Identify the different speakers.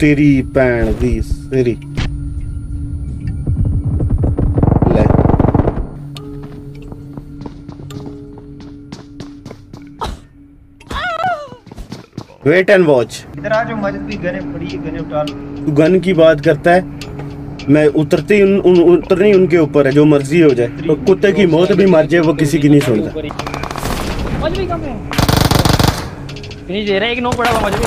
Speaker 1: तेरी भैन दी तेरी ले वेट एंड वॉच
Speaker 2: इधर आ जाओ मस्जिद भी गने पड़ी है गने उठा लो।
Speaker 1: तू गन की बात करता है मैं उतरते ही उन, उन, उतरनी उनके ऊपर है जो मर्ज़ी हो जाए। तो कुत्ते की मौत भी मर जाए वो किसी की नहीं सुनता।
Speaker 3: मजबी कम है। नहीं दे रहा एक नो पड़ा हुआ मजबी